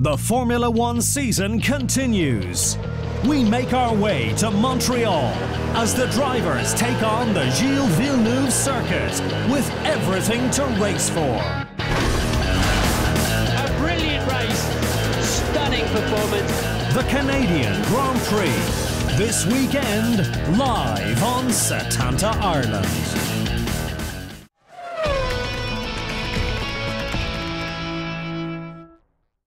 The Formula One season continues. We make our way to Montreal as the drivers take on the Gilles Villeneuve circuit with everything to race for. A brilliant race, stunning performance. The Canadian Grand Prix. This weekend, live on Setanta Ireland.